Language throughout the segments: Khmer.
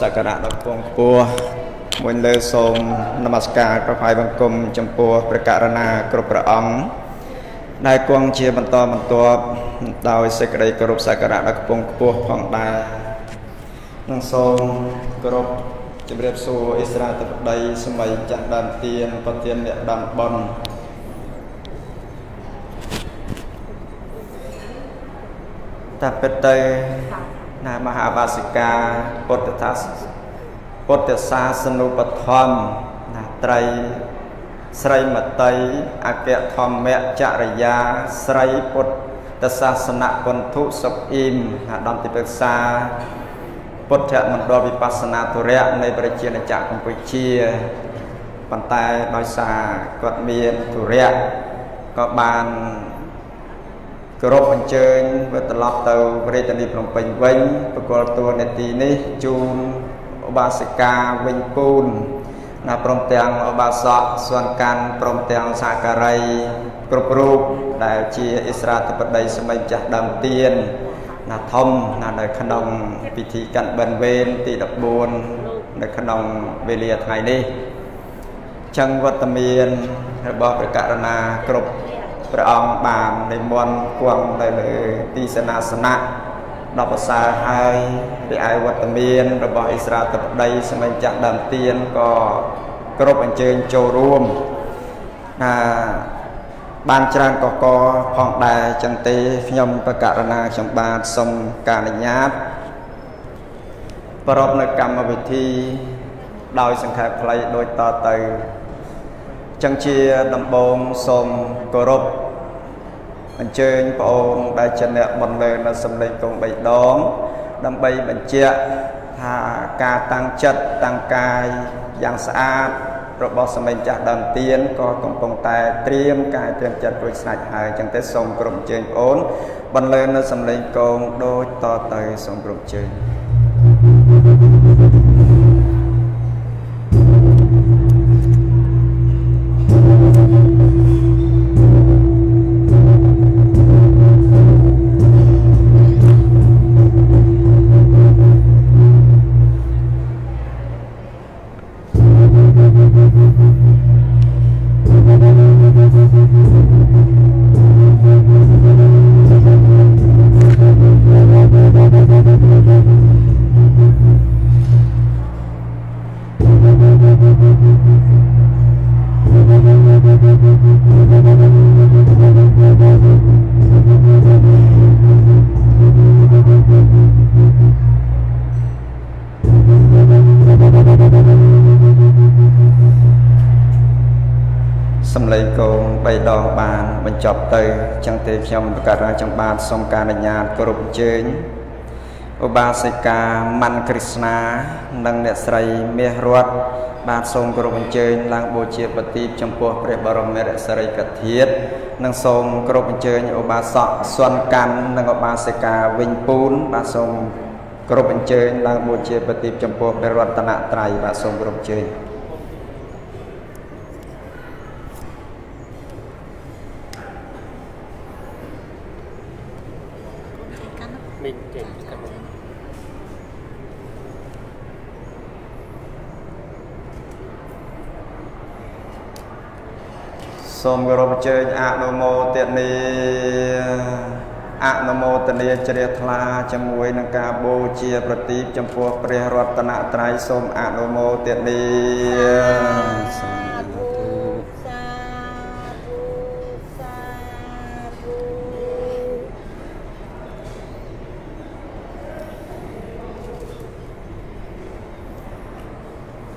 សក្ការៈដល់ពងខ្ពស់មួយលើសូមនមស្ការប្រផាយបង្គំចំពោះព្រះករណាគ្រប់ព្រះអង្គដែលគង់ជាបន្តបន្ទាប់ដោយសេចក្តីគោរពសក្ការៈដល់ខ្ពងខ្ពស់ផងដែរនឹងសូមគោរពជម្រាបសួរអិស្រាធិបតីសម័យចាស់ដើមទៀនប្រធានអ្នកដំបុនតាពិតទៅណាមហាវាសិកាពុទ្ធ សាសពុទ្ធសាសនុបឋមណាត្រីស្រីមតីអគ្គធម្មចរិយាស្រីពុទ្ធសាសនពន្ធុសុខអ៊ីមអាដាមទីប្រឹក្សាពុទ្ធមណ្ឌលវិបស្សនាធុរៈនៃប្រជាណាចក្រកម្ពុជាប៉ុន្តែដោយសារគាត់មានធុរៈក៏បាន គោរពអញ្ជើញវិត្រឡប់ទៅព្រះរាជធានីភ្នំពេញវិញប្រកល់តួនាទីនេះជូនឧបាសិកាវិញពូនណាព្រមទាំងឧបាសកសួនកាន់ព្រមទាំងសាការីគ្រប់រូបដែលជាអិស្រាធិបតីសម័យចាស់ដើមទៀនណាធំណានៅក្នុងពិធីកាន់បិណ្ឌវេនទី14នៅក្នុងវេលាថ្ងៃនេះចឹងវត្តមានរបស់ព្រះករណាគ្រប់ ព្រះអង្គបាននិមន្តគង់នៅលើទីសេនាសនៈដល់ប្រសើរហើយពីឯវត្តមានរបស់អ៊ីស្រាតបដីសម្រាប់ចាក់ដើមទៀនក៏គ្រប់អញ្ជើញចូលរួមណាបានច្រើនកកផងដែរចឹងទេខ្ញុំប្រកាសណាខ្ញុំបាទសូមការអនុញ្ញាតប្រពនៅកម្មវិធីដោយសង្ខេបខ្លីដូចតទៅចឹងជាដំបងសូមគោរព អញ្ជើញបងអូនដែលជាអ្នកបន្លឺនៅសំឡេងកង3ដង ដើម្បីបញ្ជាក់ថាការតាំងចិត្តតាំងកាយយ៉ាងស្អាតរបស់សម្លេងចាស់ដើមទៀនក៏កំពុងតែត្រៀមកាយត្រៀមចិត្តរួចស្រេចហើយអញ្ចឹងទេសូមគ្រប់អញ្ជើញបងអូនបន្លឺនៅសម្លេងកងដូចតទៅសូមគ្រប់អញ្ជើញ បញ្ចប់ទៅចឹងទេខ្ញុំប្រកាសថាចង់បានសូមការអនុញ្ញាតគោរពអញ្ជើញឧបាសិកាម៉ាន់គ្រីស្ណានិងអ្នកស្រីមាសរតបាទសូមគោរពអញ្ជើញឡើងបូជាប្រទីបចំពោះព្រះបរមរាជសរិកធាតុនិងសូមគោរពអញ្ជើញឧបាសកសុនកាន់និងឧបាសិកាវិញពូនបាទសូមគោរពអញ្ជើញឡើងបូជាប្រទីបចំពោះព្រះរតនត្រ័យបាទសូមគោរពអញ្ជើញ សូមគោរពអញ្ជើញអនុមោទនីអនុមោទនីជ្រះថ្លាជាមួយនឹងការបូជាប្រទីបចំពោះព្រះរតនត្រ័យសូមអនុមោទនី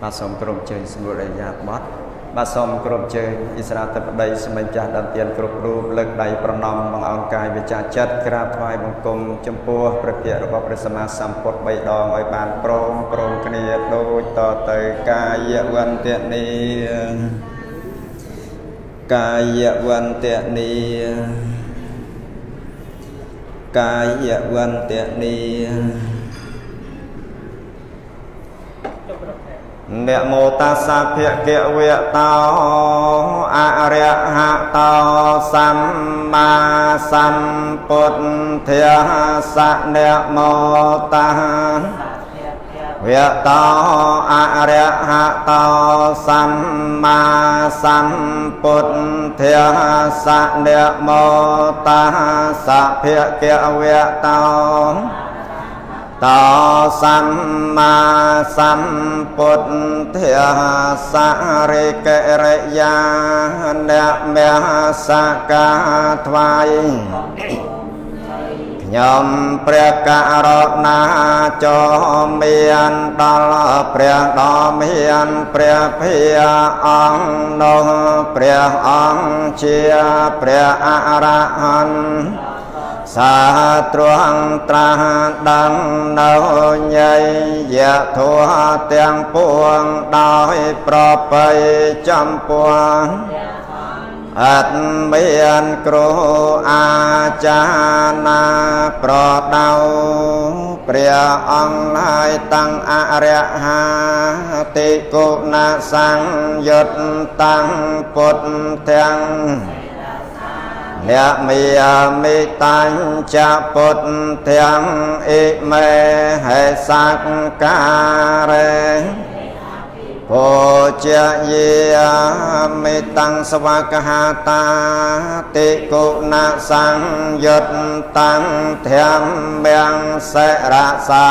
បាទសូមក្រុមជើញស្ងួតអាយ៉ាបត់បាទសូមគ្រប់ជើងអ៊ីស្រាទៅប្តីសម្ដេចចាស់ដើមទានគ្រប់រូបលើកដៃប្រណម្យបងអង្គកាយវិចាចិត្តក្រាបថ្វាយបង្គំចំពោះព្រះភិក្ខរបស់ព្រះសម្មាសម្ពុទ្ធ3ដងឲ្យបានព្រមព្រមគ្នាដូចតទៅកាយវន្តនីកាយវន្តនីកាយវន្តនី នមោតាសាភគវៈតោអរិហតោសម្មាសម្ពុទ្ធិសៈនមោតាវៈតោអរិហតោសម្មាសម្ពុទ្ធិសៈនមោតាសភគវៈតោ តោសម្មាសម្ពុទ្ធិសរិករិយាអ្នកមសកាថ្វាយខ្ញុំព្រះករណាចមានដល់ព្រះដ៏មានព្រះភិអង្គនោះព្រះអង្គជាព្រះអរហន្ត សាទ្រង់ត្រាស់ដឹងនៅញៃយធัวទាំងពួងដោយប្របីចំពោះអត់មានគ្រូអាចារ្យណាប្រដៅព្រះអង្គហើយតាំងអរិយហាតិគុណសង្យុតតាំងពុទ្ធទាំង អ្នកមីមិតាញ់ចពុទ្ធទាំងអិមេហេសក្ការេជាយាមេតាំងសវកហាតាតិគុណសង្យុតតាំងធម្មំសិរសា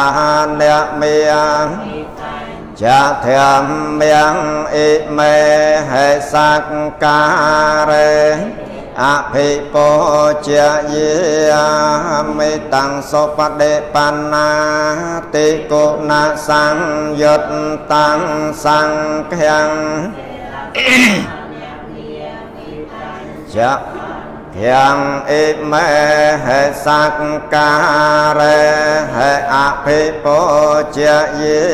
នមេចាធម្មំអិមេហេសក្ការេ អភិពោជាយាមេតាំងសុបដិបណ្ណាតិគុណសង្យុតតាំងសង្ឃំចាយ៉ាងអិមេហេសក្ការេហេអភិពោជាយា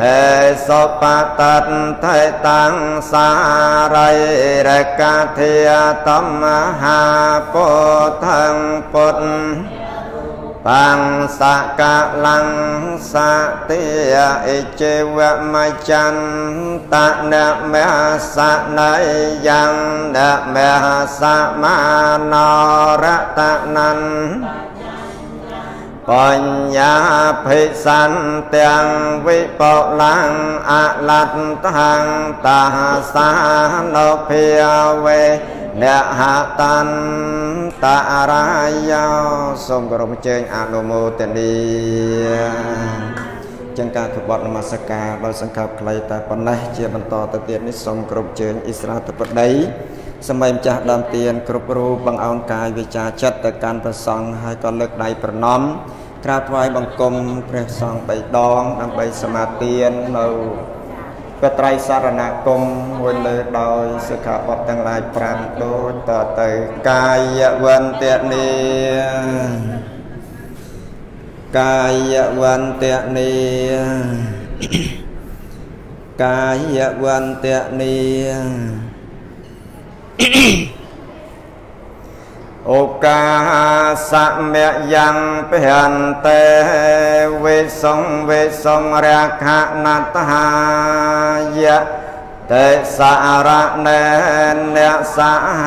មេវន្ទាមិចេតយ៉ាងសត្វពាំងសត្វនេសុបតតេតាំងសារិរកធាតមហាពុទ្ធងពុទ្ធបង្បញ្ញាភិសន្ទាំងវិបលាំងអលត្តហងតាសានុភាវេអ្នកហតន្តរាយោសូមគោរពអញ្ជើញអនុមោទនីចឹងការគបត់នមស្ការដោយសង្កេតខ្លីតែប៉ុណ្ណេះជាបន្តទៅទៀតនេះសូមគោរពជើញអ៊ីស្រាធិបតីសម័យម្ចាស់ដើមទៀនគ្រប់រូបបង្អោនកាយវិចាចិត្តទៅកាន់ព្រះសង្ឃហើយក៏លើកដៃប្រណម្យ ក្រាបថ្វាយបង្គំព្រះសង្ឃ3ដងដើម្បីសមាទាននៅពត្រៃសារណគមមួយលើដោយសិក្ខាបទទាំងឡាយ5ដូចតទៅកាយវន្តនីកាយវន្តនីកាយវន្តនី អូកាសមយ៉ាងពហន្តេវេសងវេសងរខណតហាយៈតេសារណេនសហ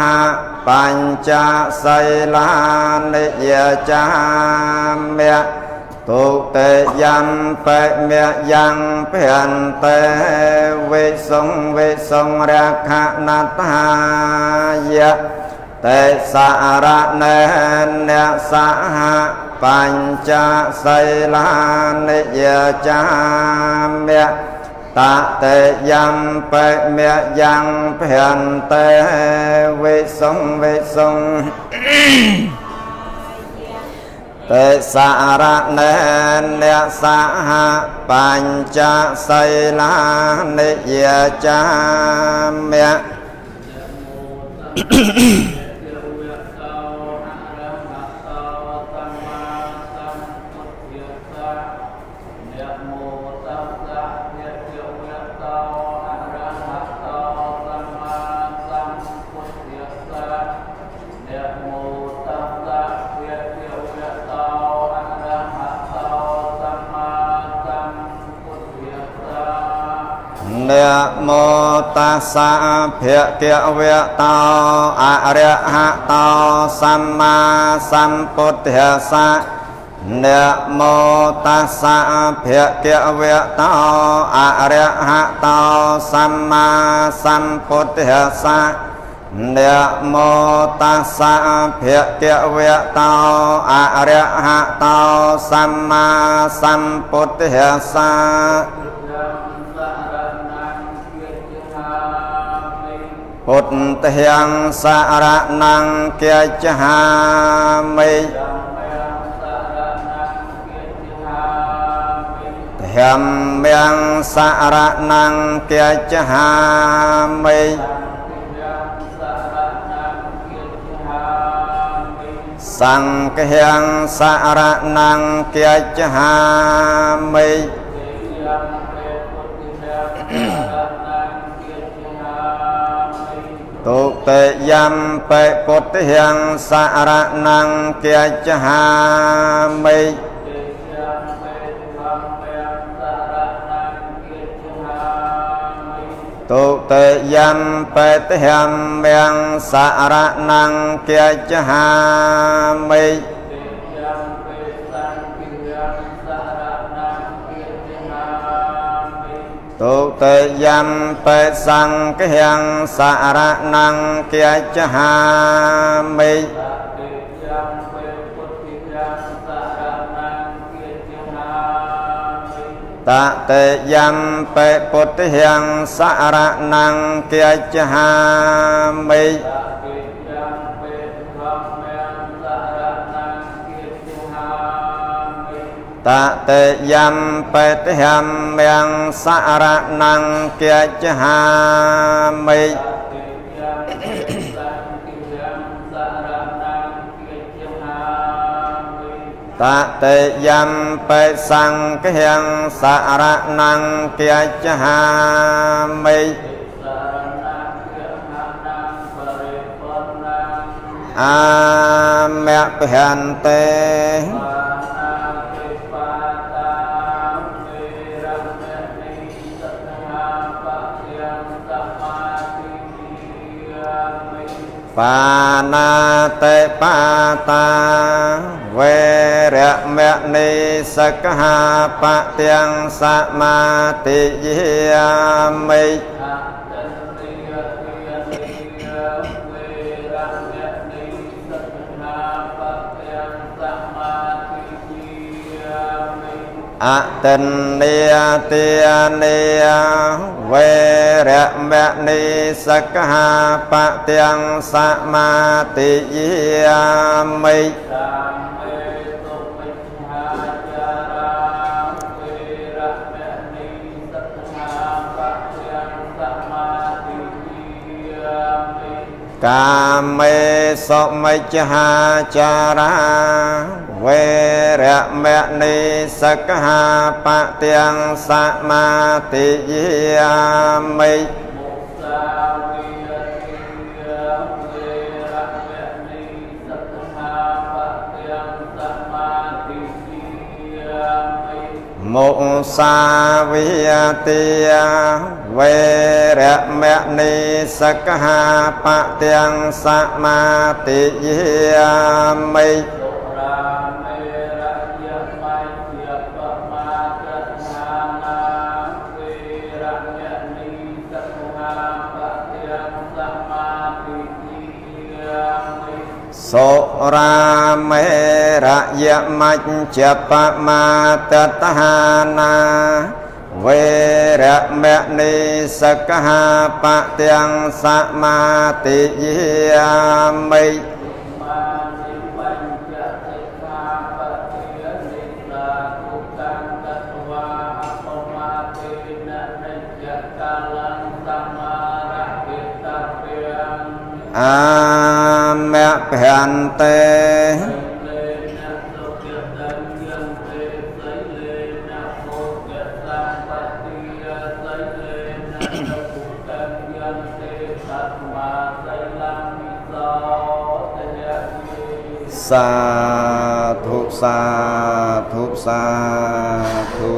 បញ្ចសីលានិយចាមៈទុតេយំបេមយ៉ាងពហន្តេវេសងវេសងរខណតហាយៈ តេសារណេនសហបញ្ចសីលានិយចាមៈតតេយំបេមយ៉ាងភន្តេវិសុងវិសុងតេសារណេនសហបញ្ចសីលានិយចាមៈ មោតាសាភគវៈតោអរិហតោសម្មាសម្ពុទ្ធសានមោតាសាភគវៈតោអរិហតោសម្មាសម្ពុទ្ធសានមោតាសាភគវៈតោអរិហតោសម្មាសម្ពុទ្ធសា ពុទ្ធទាំងសារណង្គាចហាមិធម្មំសារណង្គាចហាមិសង្ឃំសារណង្គាចហាមិ ទុតិយំបេពុទ្ធិងសារណង្គាចហាមិទុតិយំបេតិហំមំសារណង្គាចហាមិ តេយំបេសង្ឃាំសារណង្គាចហាមិតតេយំបេពុទ្ធិងសារណង្គាចហាមិត តេយំបេតិហំយ៉ាងសារណង្គាចហាមិតតេយំបេសង្ឃាំសារណង្គាចហាមិអាមៈភន្តេ បាណាតេបាតាវេរមនីសកហាបទាំងសមាតិយាមិ អតិនេទានេវេរមនីសកហាបទាំងសមាតិយាមិកាមេសុមិច្ហាចារា វេរមនីសកហាបទាំងសមាតិយាមិមុសាវិទាវេរមនីសកហាបទាំងសមាតិយាមិ សុរាមេរយមច្ចបមាតតហានាវេរមនីសកហាបទាំងសមាតិយាមិ អាមៈភន្តេសាធុសាធុសាធុ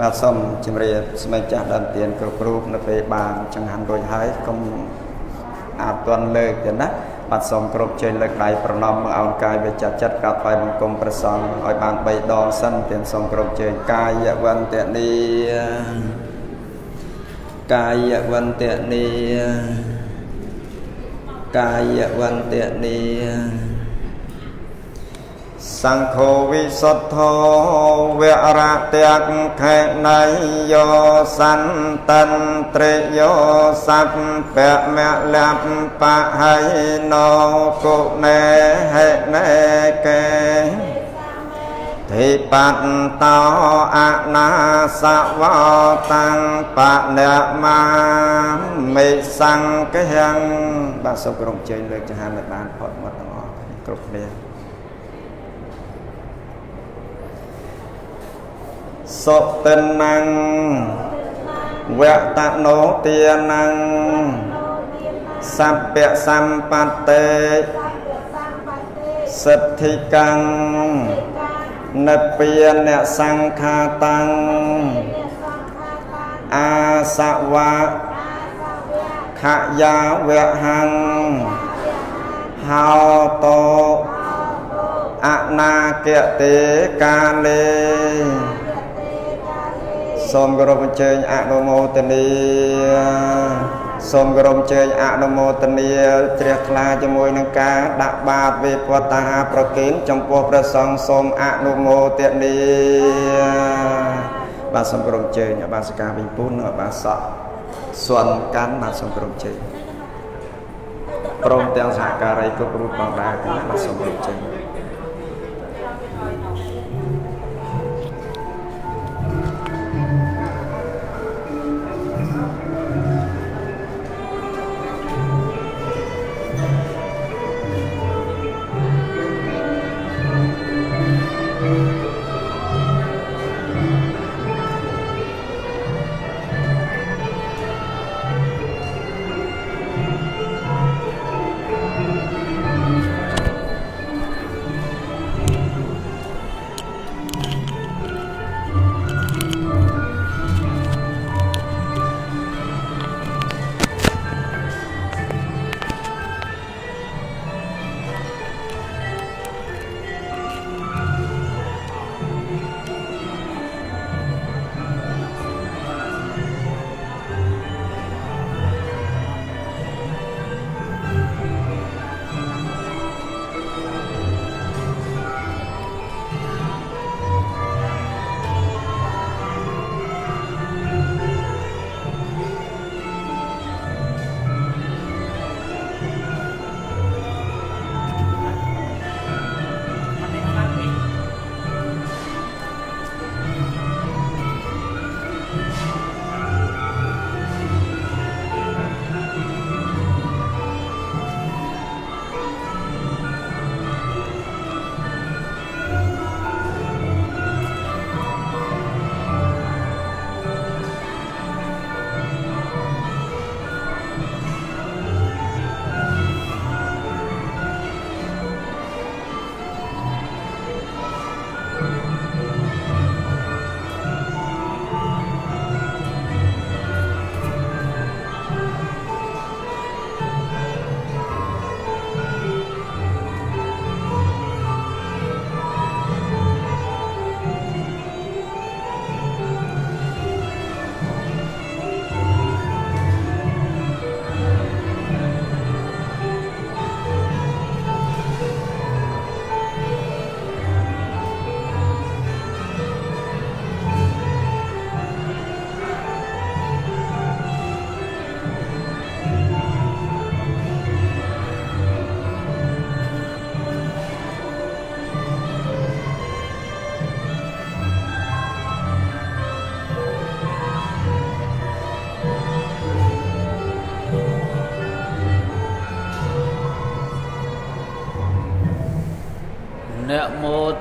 បាទសូមជម្រាបស្មេចាស់ដើមទៀនគ្រប់គ្រូនៅពេលបានចង្ហាន់រួចហើយកុំអាតន់លើកទេណាបាទសូមគ្រប់ជើញលើកដៃប្រណម្យមកអោនកាយវាចាត់ចិត្តក្រាបថ្វាយបង្គំព្រះសង្ឃឲ្យបាន3ដងសិនទាំងសូមគ្រប់ជើញកាយវន្តនីកាយវន្តនីកាយវន្តនី សង្ឃោវិសុទ្ធោវរៈតេកខេណៃយោសន្តន្ត្រេយោសัพពមលបហៃណោគុណេហេណេកេទេបតោអនាសវតាំងបនមាមេសង្ឃហំបាទសូមក្រុមជើញលើកចង្ហាន់ឲ្យបានផុតមកទាំងអស់គ្រប់គ្នា សុតិនੰវតណោទានੰសัพពសម្បត្តិសិទ្ធិកੰនិព្វានសង្ខាតាំងអាសវៈខយាវៈហੰហោតោអនាគតិកាលេ សូមគោរពអញ្ជើញអនុមោទនាសូមគោរពអញ្ជើញអនុមោទនាជ្រះថ្លាជាមួយនឹងការដាក់បាតវេពតាហាប្រគេនចំពោះព្រះសង្ឃសូមអនុមោទនាបាទសូមគោរពអញ្ជើញអបាសិកាវិញពូននិងអបាសកសន់កាន់បាទសូមគោរពអញ្ជើញព្រមទាំងសហការីគ្រប់រូបផងដែរបាទសូមគោរពអញ្ជើញ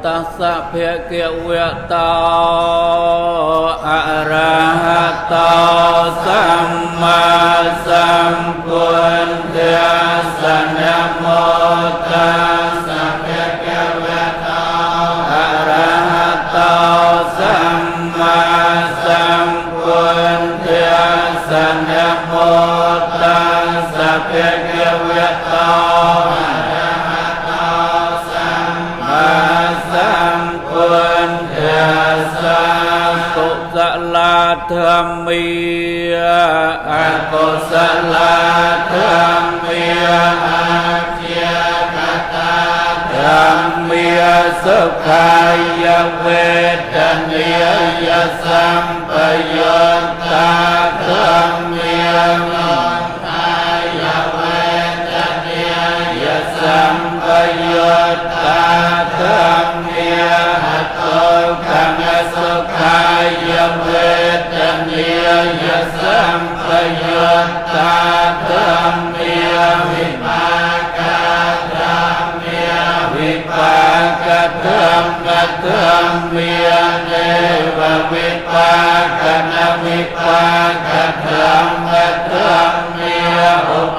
តាសៈភគវតោ មីសុខាយវេទនីយសម្បយោតាធ คณวิปากะทังกัตถังเมีหุป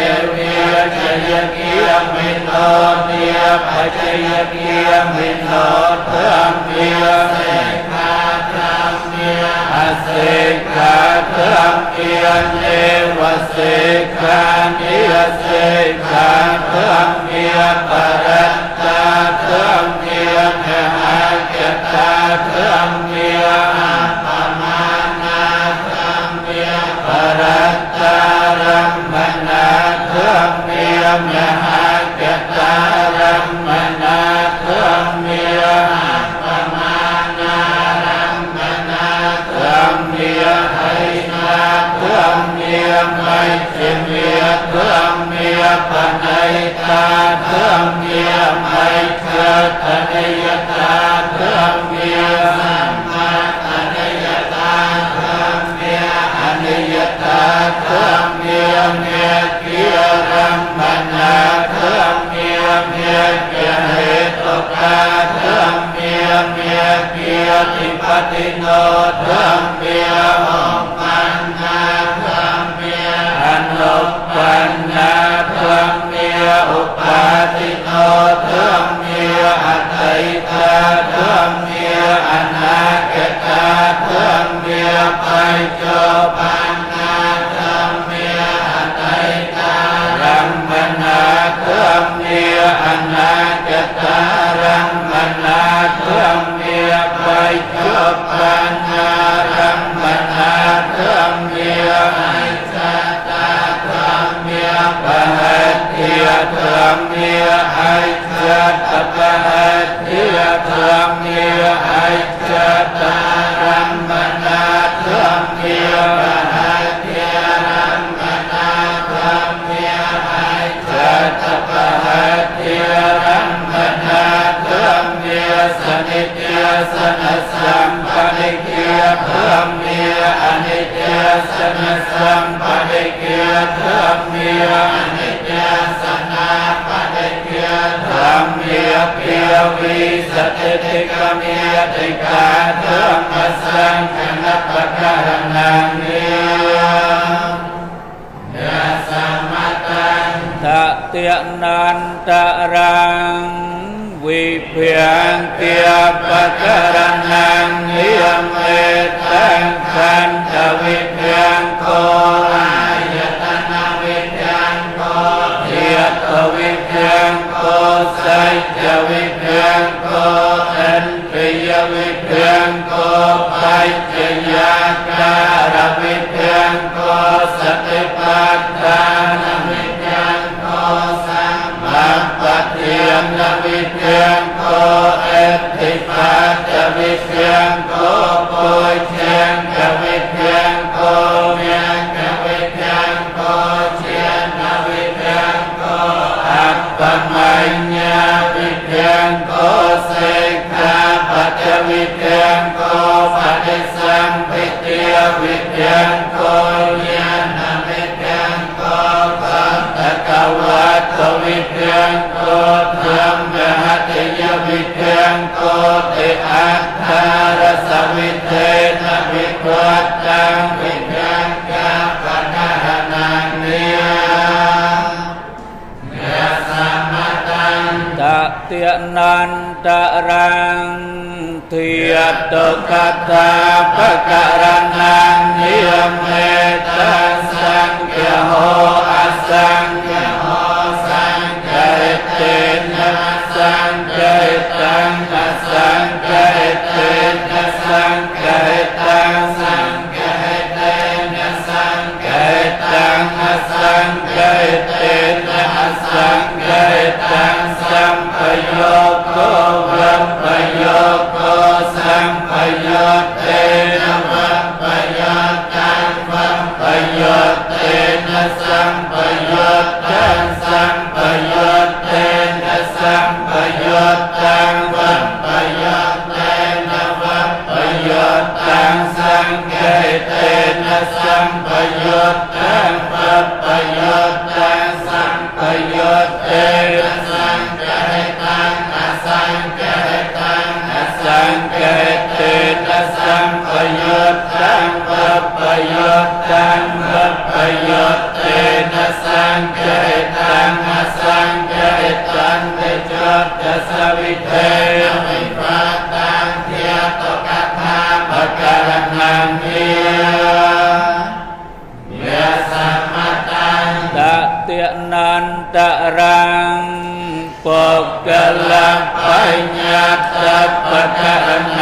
เมียปัจจยเกียมินโนเทอเมียเสกขาธรรมเมียอเสกขาเพื่อเมียเนวเสกขานิยเสกขาเพื่อเมียปะระ เพื่องเมียปัญญาตาเพื่องเมียไม่เธอตนย วิสัตติกเมียติกาธรรมสังขณะปะกรณังเนียยะสมัตังตะเตียนันตะรังวิเพียงเตียปะกรณังเนียมเอตังขัน รังเทียตุกัตถาปะการนังนิยมเมตสังเกโหอสัง ละปัญญาตปะกันใน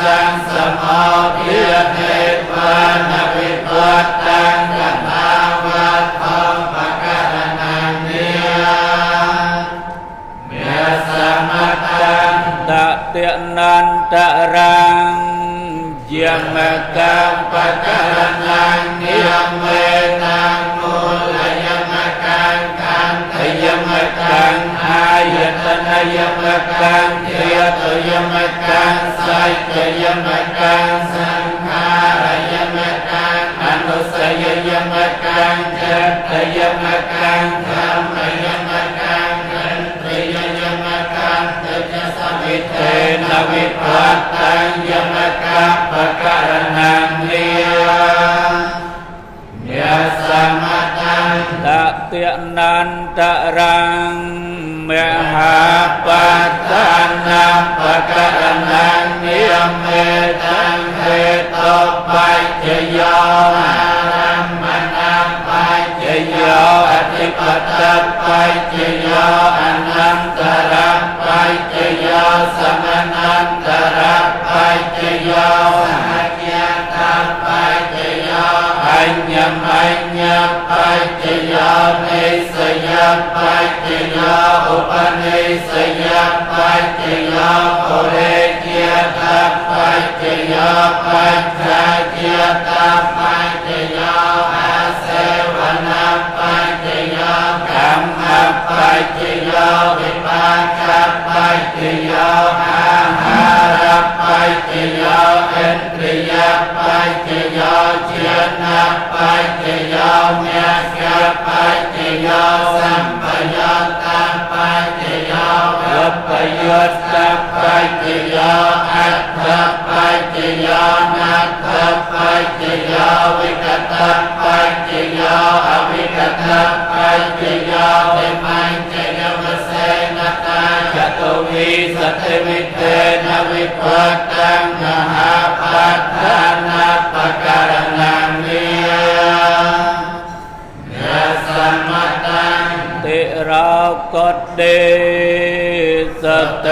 Sang Samadhi Adhipa Navipatang มักกังปัจจานังนิยมเวนังมูลยมกังกังทยมกังอายตนะยมกังเทตยมกังสัจจยมกังสังขารยมกังอนุสยยมกังจัตตยมกังธรรมยมกังขันตยยมกังเตจสมิเทนวิภัตตังยม tiện nan trợ răng mẹ hạ pa tan nam pa ca đan nan niệm mê tăng hê tô pa chê yô hà nam ma nam pa chê yô a ti pa ta pa chê yô a nam ta ra pa chê yô sa ma nam ta ra pa chê yô ญมัญญปัจจยานิสยปัจจยาอุปนิสยปัจจยาโอเลเกียตปัจจยาปัจจ សត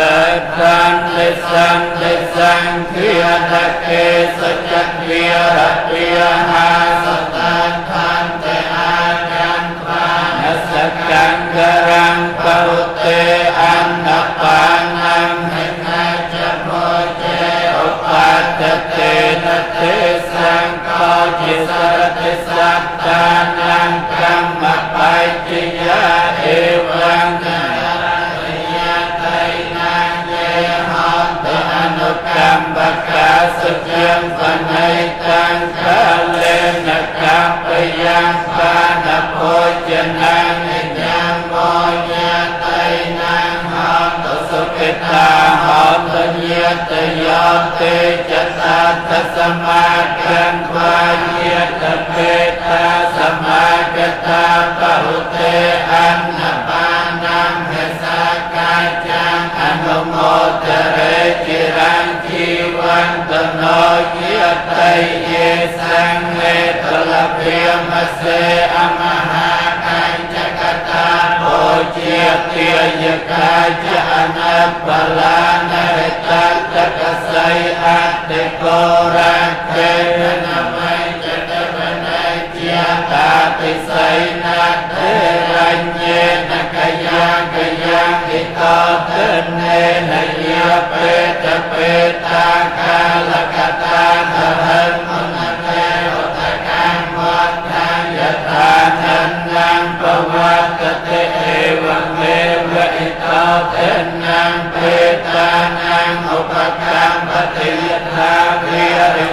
តន្តិសន្តិសង្ឃាតកេសច្ចវិរពិហាសតតន្តិអាកានបានសកង្ករំបោតេអនបា ញាតយោទេចតាតសមាកੰវាញាតបេតាសមាកតាបហុទេអនបាណាំហេសាកាចាងអនុមោទរេចិរញ្ជីវន្តណោយតៃយេសង្ឃេតលភិមសេអមហាកញ្ចកតាបោជាទាយកាចអនបលានហេតត កសៃអតិកោរកេនមៃចតបណៃជាតាតិសៃណាតេរញ្ញេនកយាកយាគិតោតនេនយាបេតបេតាកាលកតាធរមនតេឧតកម្មវត្តយថាននំបវត្តតេអេវមេវិ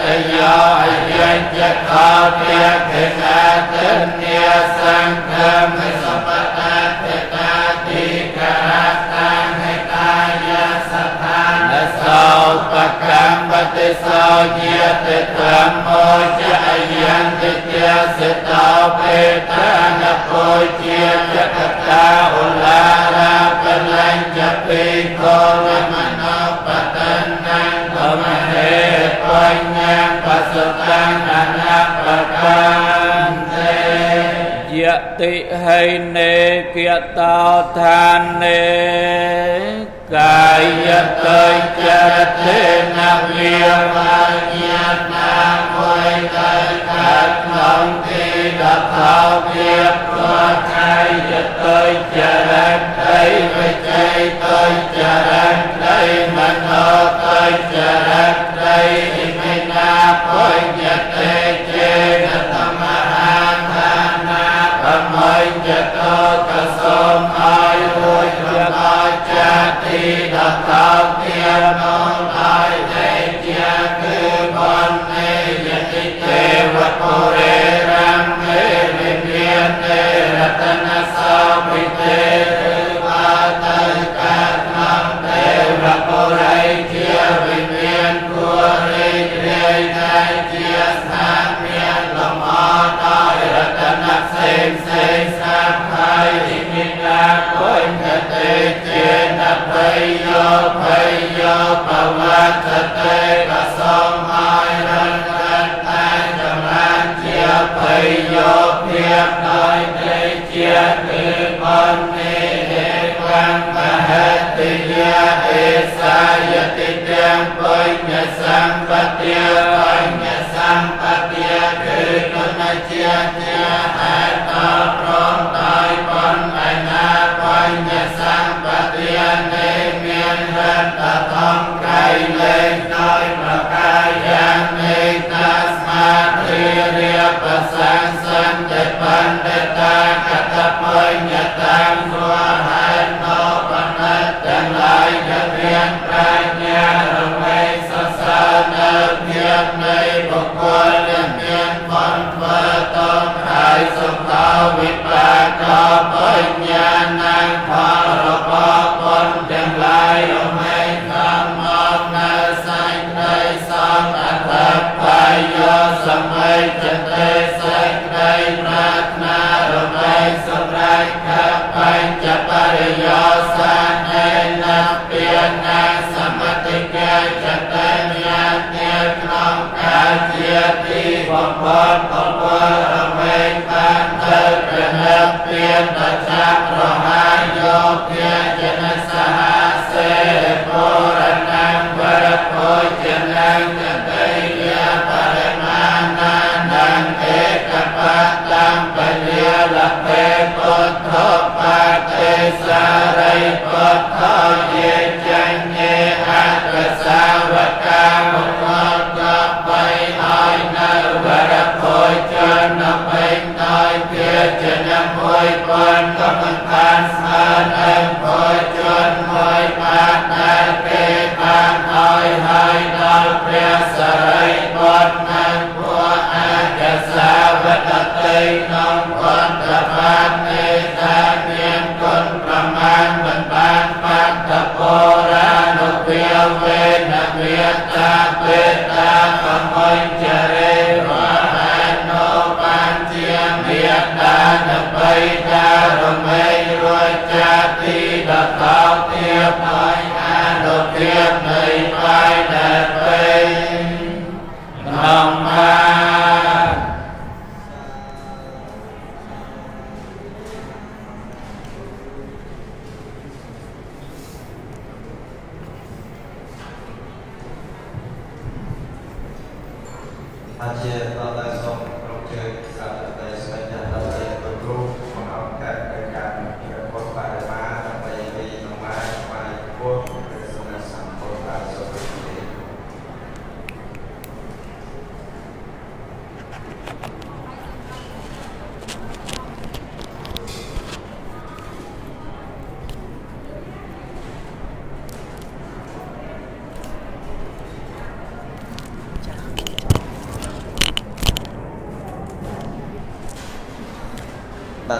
តយោអយញ្ចកោទាខេណាទញ្ញាសង្ឃមសបតាតតាតិករតាហេតាយសថានសោបកម្មបតិសោញាតិធម្មោចយន្តិទាសិតោបេតានពោជា យតិហេនេគយតោឋានេកាយតេចរទេនវិវាញ្ញាណាមួយទៅខា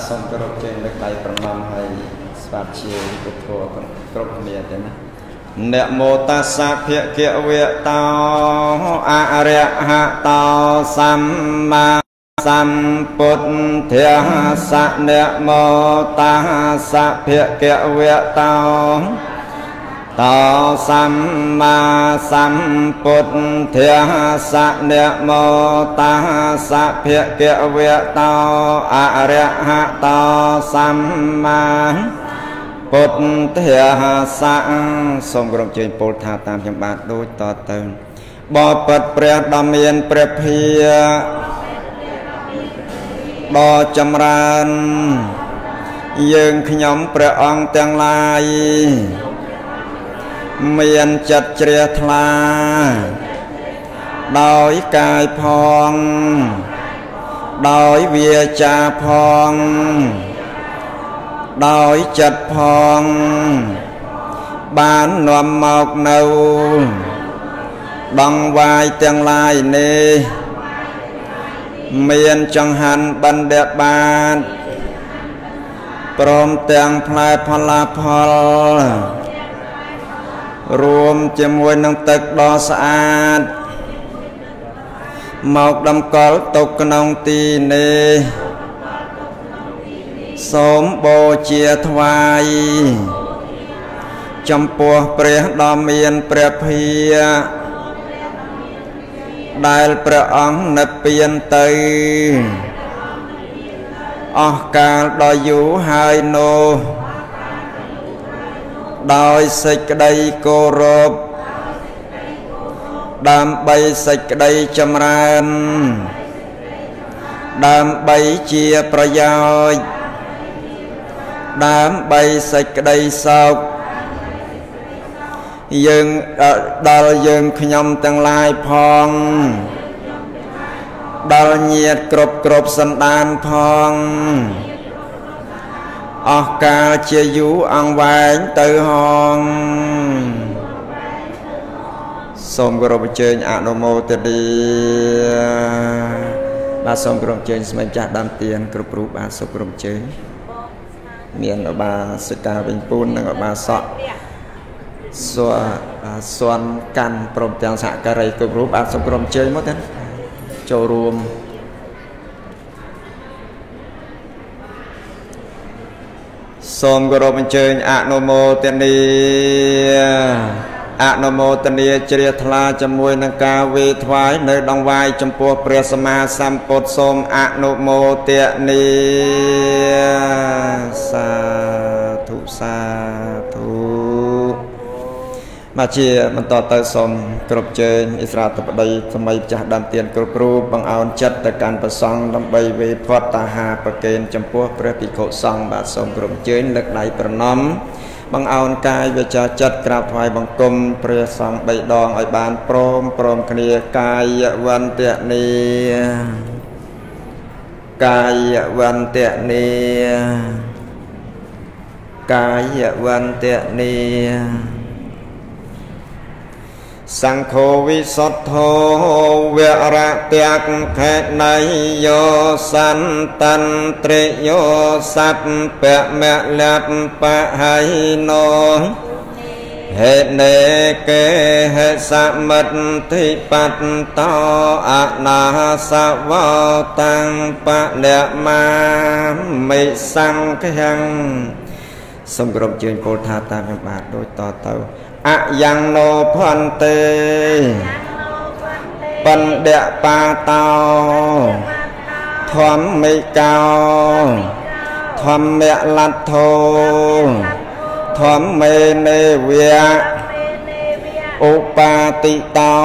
សូមគោរពជើងលើកដៃប្រណម្យឲ្យស្វាធ្យាយពុទ្ធធម៌គ្រប់គ្នាទេណានមោតាសៈភគវៈតោអរិហតោសម្មាសម្ពុទ្ធស្សៈនមោតាសៈភគវៈតោ តោសម្មាសម្ពុទ្ធស្សៈនមោតាសៈភគវៈតោអរិហតោសម្មាពុទ្ធស្សៈសូមក្រុមជើញពោលថាតាមខ្ញុំបាទដូចតទៅបបិទ្ធព្រះដ៏មានព្រះភិយដ៏ចម្រើនយើងខ្ញុំព្រះអង្គទាំងឡាយ មានចិត្តជ្រះថ្លា ដោយកាយផង ដោយវាចាផង ដោយចិត្តផង បាននាំមកនៅដងវាយទាំងឡាយនេះមានចង្ហាន់បណ្ឌបាតព្រមទាំងផ្លែផល្លាផល រួមជាមួយនឹងទឹកដ៏ស្អាតមកតម្កល់ទុកក្នុងទីនេះសូមបូជាថ្វាយចំពោះព្រះដ៏មានព្រះភិយដែលព្រះអង្គនិព្វានទៅអស់កាលដ៏យូរហើយនោះ ដោយសេចក្តីគោរពដើម្បីសេចក្តីចម្រើនដើម្បីជាប្រយោជន៍ដើម្បីសេចក្តីសុខយើងដល់យើងខ្ញុំទាំងឡាយផងដល់ញាតគ្រប់គ្រប់សន្តានផង អស់កាលជាយូរអង្វែងទៅហងសូមគោរពអញ្ជើញអនុមោទនីបាទសូមគោរពអញ្ជើញស្មេចាស់ដើមទៀនគ្រប់រូបបាទសូមគោរពអញ្ជើញមានអបាសិកាវិញពូននិងអបាសក់សួសួនកាន់ព្រមទាំងសហការីគ្រប់រូបបាទសូមគោរពអញ្ជើញមកទៅចូលរួម សូមគោរពអញ្ជើញអនុមោទនាអនុមោទនាជ្រះថ្លាជាមួយនឹងការវេថ្វាយនៅដងវាយចំពោះព្រះសម្មាសម្ពុទ្ធសូមអនុមោទនាសាធុសាធុ មកជាបន្តទៅសូមគ្រប់ជើងអិស្រាតបតីសម័យចាស់ដើមទៀនគ្រប់គ្រូបង្អោនចិត្តទៅកាន់ប្រសង់ដើម្បីវេផតតាហាប្រកេនចំពោះព្រះភិក្ខុសង្ឃបាទសូមគ្រប់ជើងលើកដៃប្រណម្យបង្អោនកាយវាចាចិត្តក្រាបថ្វាយបង្គំព្រះសង្ឃបីដងឲ្យបានព្រមព្រមគ្នាកាយវន្តនីកាយវន្តនីកាយវន្តនី សង្ឃោវិសុទ្ធោវរៈតេកខេណៃយោសន្តន្ត្រេយោសัพពមលបហៃណោហេនេកេហេសមទ្ធិបតតោអនាសវតាំងបលមាមិសង្ឃំសូមគោរពជើញពោលថាតាមខ្ញុំបាទដូចតទៅ អយ៉ាងណោភន្តេបណ្ឌបាតោធម្មិកោធម្មលទ្ធោធម្មេនេវៈឧបាតិតោ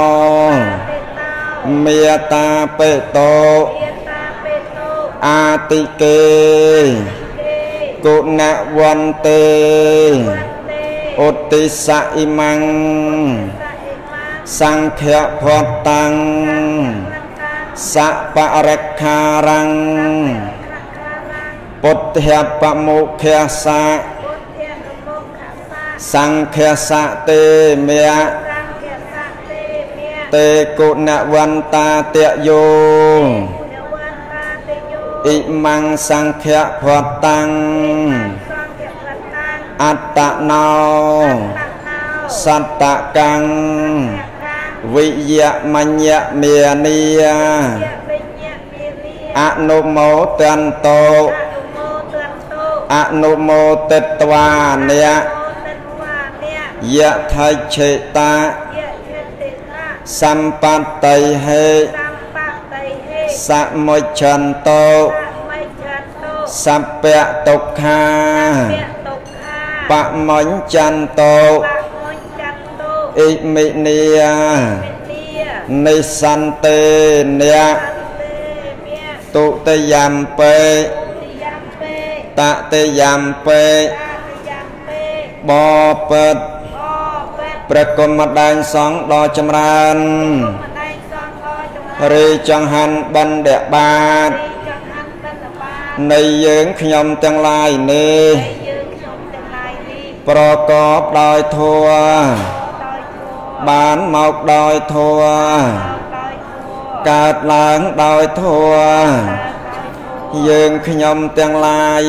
មេតាបេតោអាតិកេគុណវន្ទេ ឧទ្ទិសៈអ៊ីមੰសង្ឃៈផតតាំងសបរក្ខារੰពុទ្ធៈបមុខៈសៈសង្ឃៈសៈទេមៈទេគុណវន្តាតយោអ៊ីមੰសង្ឃៈផតតាំង អត្តណោសត្តកੰវិយមញ្ញមេនីអនុមោទន្តោអនុមោទត្វានៈយថិឆេតាសម្បត្តិហេសមុច្ឆន្តោសัพពៈទុក្ខា បមញ្ចន្តោអ៊ិមិនីនិសន្ទេនៈទុតិយំពេតតិយំពេបពិតព្រះគុណម្ដែងសង្ឃដ៏ចម្រើនរីចង្ហាន់បណ្ឌបាតនៃយើងខ្ញុំទាំងឡាយនេះ ប្រកបដោយធัวបានមកដោយធัวកើតឡើងដោយធัวយើងខ្ញុំទាំងឡាយ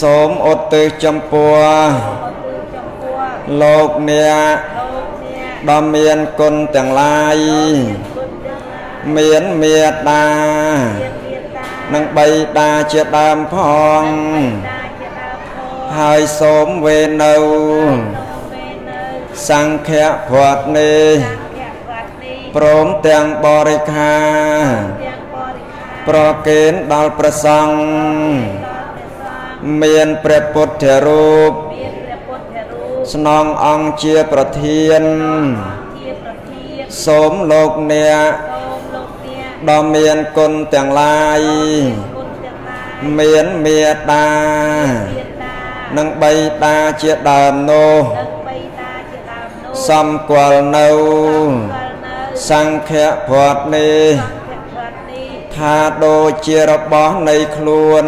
សូមឧទ្ទិសចំពោះលោកអ្នកដ៏មានគុណទាំងឡាយមានមេត្តានិងបីតាជាដើមផង ា ហើយសូមវេនៅសង្ឃៈភ័តនេះព្រមទាំងបរិខាប្រកេនដល់ព្រះសង្ឃមានព្រះពុទ្ធរូបស្នងអង្គជាប្រធាន សូមលោកអ្នកដ៏មានគុណទាំងឡាយមានមេត្តា និងបីតាជាដើមនោះសំគាល់នៅសង្ឃៈភ័តនេះថាដូចជារបស់នៃខ្លួន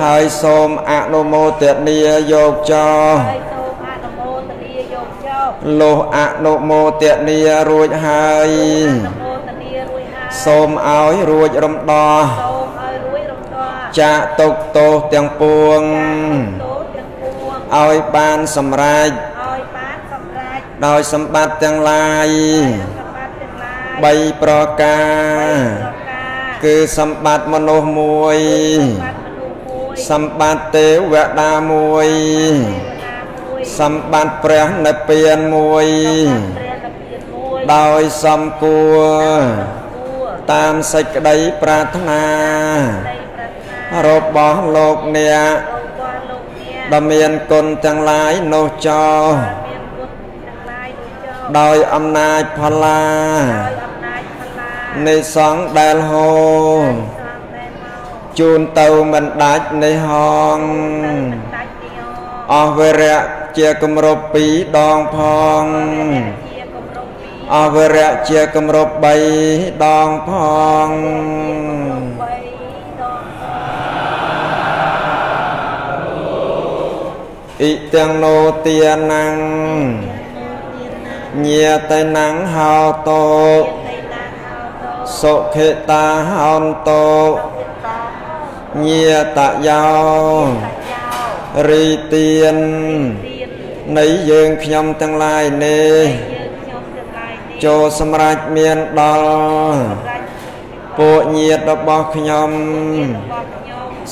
ហើយសូមអនុមោទនាយកចោលុះអនុមោទនារួចហើយ សូមឲ្យរួចរំដោះ ចាកទុកទោសទាំងពួងឲ្យបានសម្រេចដោយសម្បត្តិទាំងឡាយ3ប្រការគឺសម្បត្តិមនុស្សមួយ សម្បត្តិទេវតាមួយ សម្បត្តិព្រះនិព្វានមួយ ដោយសំគួរតាមសេចក្តីប្រាថ្នា របស់លោកអ្នកដ៏មានគុណទាំងឡាយនោះចោដោយអំណាចផល្លានៃសង្ឃដែលហូជូនទៅមិនដាច់នៃហងអស់វរៈជាគម្រប់2ដងផងអស់វរៈជាគម្រប់3ដងផង អ៊ីទាំងណូទាណੰញាតៃណੰហោតោសុខេតាហោនតោញាតយោរីទៀននៃយើងខ្ញុំទាំងឡាយនេះចូលសម្រេចមានដល់ពួកញាតរបស់ខ្ញុំ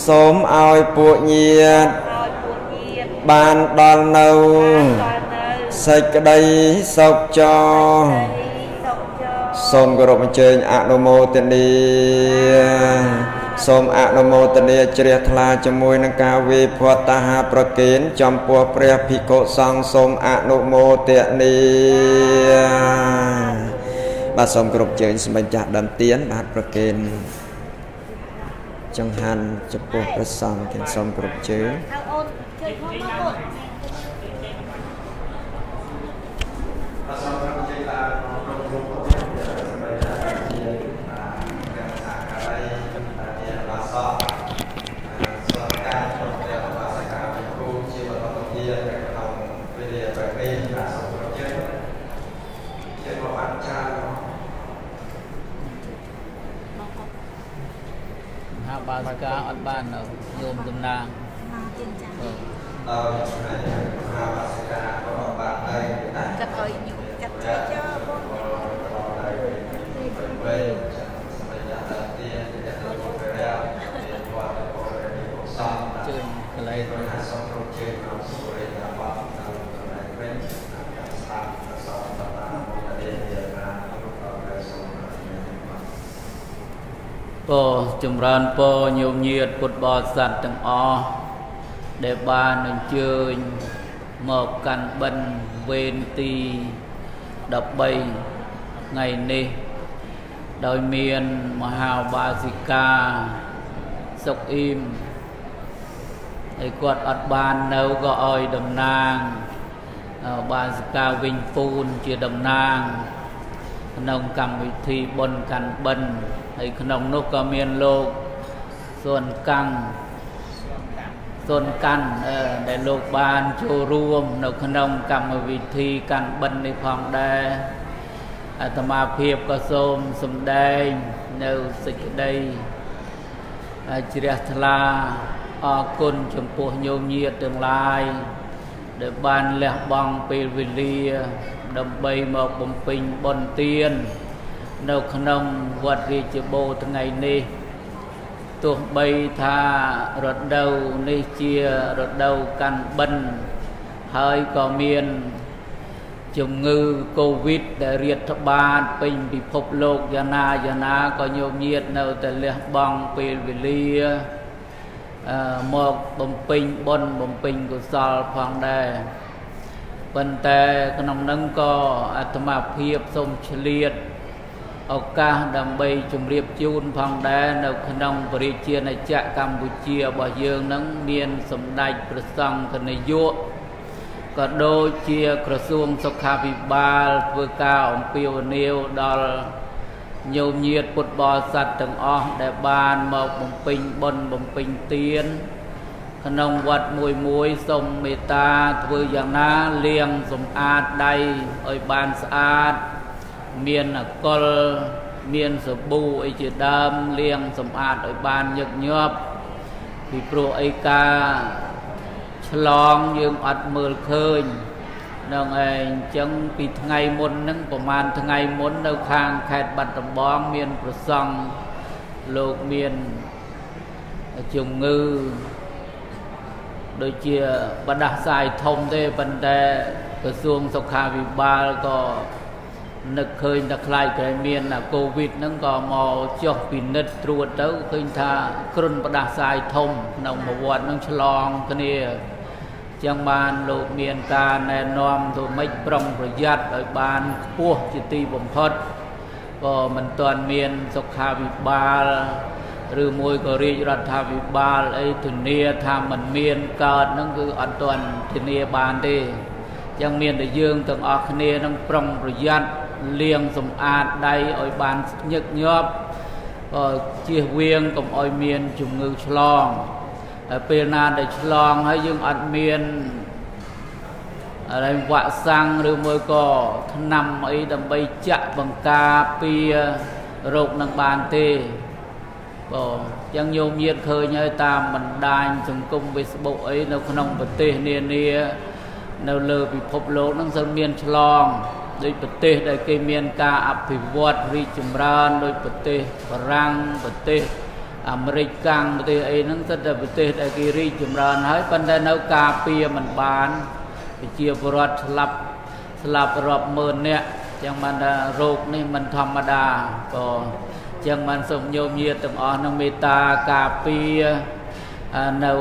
សូមឲ្យពួកញាត បានដល់នៅសេចក្តីសុខចោសូមគោរពអញ្ជើញអនុមោទនាសូមអនុមោទនាជ្រះថ្លាជាមួយនឹងការវេផតតាហាប្រគេនចំពោះព្រះភិក្ខុសង្ឃសូមអនុមោទនាបាទសូមគោរពជើញសម្បចាស់ដើមទៀនបាទប្រគេនចង្ហាន់ចំពោះព្រះសង្ឃទាំងសូមគោរពជើញ បាសកាអត់បានយោមតំណាងមកទៀនចា ដល់ថ្ងៃមហាបាសកាក៏បានដែរណាកាត់ឲ្យញូកាត់ចេះចោលបងពេលសម្រាប់តាទៀនទៅទៅព្រះរាជទៀនវត្តបរិយាសំជើញកន្លែងថាសូមគ្រប់ជើញមកសុរិយាបតនៅកន្លែងវិញស្ដាប់សោតតាមកទេយាណាគ្រប់ដល់សូមពរចម្រើនពរញោមញាតពុទ្ធបរិស័ទទាំងអស់ ដែលបានអញ្ជើញមកកាន់បិណ្ឌវេនទី13ថ្ងៃនេះដោយមានមហាបាសិកាសុកអ៊ីមហើយគាត់អត់បាននៅក៏ឲ្យតំណាងបាសិកាវិញពូនជាតំណាងក្នុងកម្មវិធីបុណ្យកាន់បិណ្ឌហើយក្នុងនោះក៏មានលោកសួនកាំង សួនកាន់ដែលលោកបានចូលរួមនៅក្នុងកម្មវិធីកាន់បិណ្ឌនេះផងដែរអាត្មាភាពក៏សូមសម្ដែងនៅសេចក្តីជ្រះថ្លាអរគុណចំពោះញោមញាតទាំងឡាយដែលបានលះបង់ពេលវេលា ដើម្បីមកបំពេញបុណ្យទាន នៅក្នុងវត្តរាជបូរថ្ងៃនេះ ទោះបីថារដូវនេះជារដូវកាន់បិណ្ឌហើយក៏មានជំងឺកូវីដដែលរាតត្បាតពេញពិភពលោកយ៉ាងណាយ៉ាងណាក៏ញោមញាតនៅតែលះបង់ពេលវេលាមកបំពេញបុណ្យបំពេញកុសលផងដែរប៉ុន្តែក្នុងនឹងក៏អាត្មាភាពសូមឆ្លៀត ឱកាសដើម្បីជម្រាបជូនផងដែរនៅក្នុងពរិជាណាចក្រកម្ពុជារបស់យើងនឹងមានសម្ដេចព្រះសង្ឃនាយកក៏ដូចជាក្រសួងសុខាភិបាលធ្វើការអំពាវនាវដល់ញោមញាតពុទ្ធបរិស័ទទាំងអស់ដែលបានមកបំពេញបុណ្យបំពេញទានក្នុងវត្តមួយមួយសូមមេត្តាធ្វើយ៉ាងណាលាងសម្អាតដៃឲ្យបានស្អាត មានអកុលមានសាប៊ូអីជាដើមលាងសម្អាតឲ្យបានញឹកញាប់ពីព្រោះអីការឆ្លងយើងអត់មើលឃើញនឹងឯងអញ្ចឹងពីថ្ងៃមុនហ្នឹងប្រហែលថ្ងៃមុននៅខាងខេត្តបាត់ដំបងមានប្រសង់លោកមានជំងឺដូចជាបដាសាយធំទេប៉ុន្តែក្រសួងសុខាភិបាលក៏ នឹកឃើញតែខ្លាចតែមានកូវីដហ្នឹងក៏មកចុះពិនិត្យត្រួតទៅឃើញថាគ្រុនបដាសាយធំក្នុងមួយវត្តហ្នឹងឆ្លងគ្នាចឹងបានលោកមានការណែនាំទៅម៉េចប្រុងប្រយ័ត្នឲ្យបានខ្ពស់ជាទីបំផុតក៏មិនទាន់មានសុខាភិបាលឬមួយក៏រាជរដ្ឋាភិបាលអីធានាថាมันមានកើតហ្នឹងគឺអត់ទាន់ធានាបានទេចឹងមានតែយើងទាំងអស់គ្នានឹងប្រុងប្រយ័ត្ន លាងសម្អាតដៃឲ្យបានញឹកញាប់ក៏ជៀសវាងកុំឲ្យមានជំងឺឆ្លងហើយពេលណាដែលឆ្លងហើយយើងអត់មានอะไรវាក់សាំងឬមួយក៏ថ្នាំអីដើម្បីចាក់បង្ការពីរោគនឹងបានទេបងចឹងញោមញាតឃើញហើយតាមបណ្ដាញសង្គម Facebook អីនៅក្នុងប្រទេសនានានៅលើពិភពលោកហ្នឹងសិនមានឆ្លង ដូចប្រទេសដែលគេមានការអភិវឌ្ឍរីកចម្រើនដូចប្រទេសបារាំងប្រទេសអាមេរិកកាំងប្រទេសអីហ្នឹងសិតតែប្រទេសដែលគេរីកចម្រើនហើយប៉ុន្តែនៅការពារមិនបានប្រជាពលរដ្ឋស្លាប់ស្លាប់រាប់ម៉ឺននាក់ចឹងបានថារោគនេះមិនធម្មតាក៏ចឹងបានសូមញោមញាតទាំងអស់នឹងមេត្តាការពារនៅ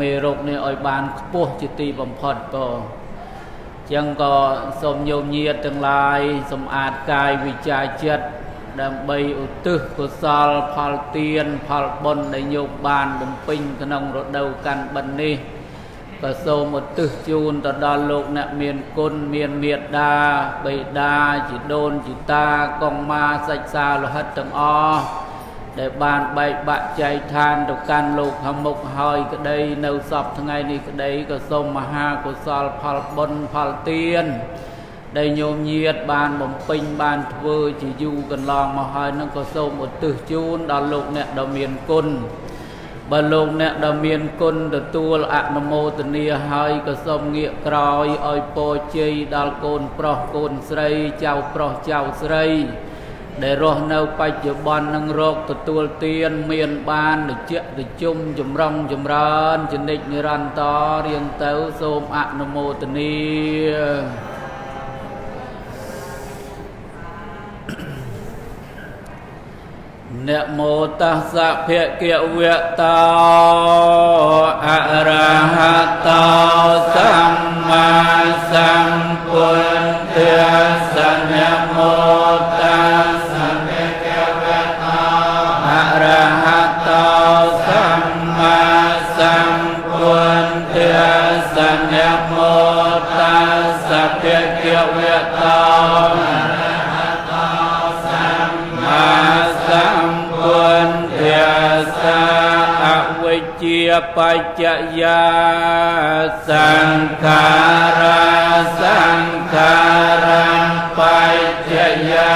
មេរោគនេះឲ្យបានខ្ពស់ជាទីបំផុតក៏ ចឹងក៏សូមញោមញាតទាំងឡាយសម្អាតកាយវិចាចិត្តដើម្បីឧទ្ទិសកុសលផលទានផលបុណ្យដែលញោមបានបំពេញក្នុងរដូវកាន់បិណ្ឌនេះក៏សូមឧទ្ទិសជូនទៅដល់លោកអ្នកមានគុណមានមេត្តាបិតាជីដូនជីតាកងម៉ាសាច់សាលោហិតទាំងអស់ ដែលបានបែកបាក់ចែកឋានទៅកាន់លោកខាងមុខហើយក្តីនៅសពថ្ងៃនេះក្តីក៏សូមមហាកុសលផលបុណ្យផលទានដែលញោមញាតបានបំពេញបានធ្វើជាយូរកន្លងមកហើយនឹងក៏សូមឧទ្ទិសជូនដល់លោកអ្នកដ៏មានគុណបើលោកអ្នកដ៏មានគុណទទួលអនុមោទនាហើយក៏សូមងាកក្រោយឲ្យពរជ័យដល់កូនប្រុសកូនស្រីចៅប្រុសចៅស្រី ដែលរស់នៅបច្ចុប្បន្ននឹងរកទទួលទានមានបានលជាតិជុំចម្រុងចម្រើនចនិចនិរន្តររៀងទៅសូមអនុមោទនានមោតស្សៈភគវតោអរហតោសម្មាសម្ពុទ្ធស្សនមោតស្សៈ ជាបច្ចយាសង្ខារាសង្ខារៈបច្ចយា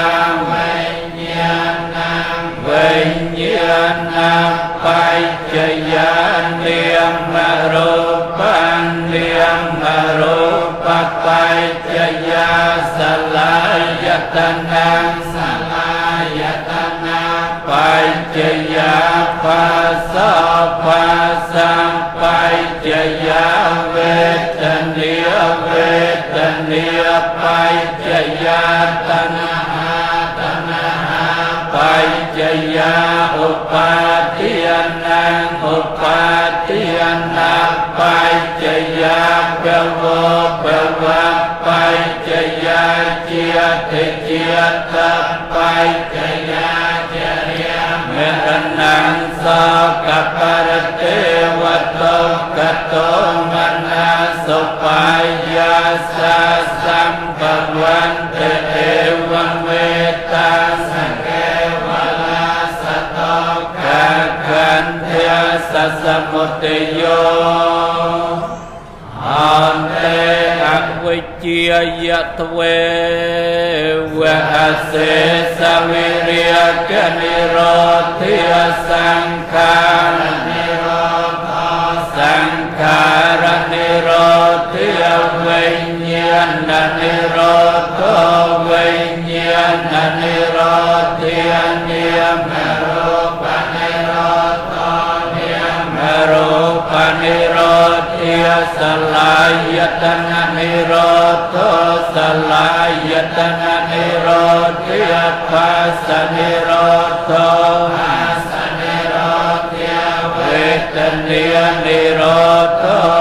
វិញ្ញាណវិញ្ញាណបច្ចយានាមរូបញ្នាមរូបបច្ចយាសលាយតនាសលាយតនា បច្ចយាបាសបាសម្បច្ចយាវេទនីវេទនីបច្ចយាតណាតណាបច្ចយាឧបាទានា សមុទយោអន្តេអវិជ្ជាយតវេវអសេសវិរិយកនិរោធិសង្ខារនិរោធសង្ខារនិរោធិវិញ្ញញ្ញាណនិរោធវិายตนะนิโรธยัพสนิโรธโทสนิโรธยเวทนิยนิโรธโท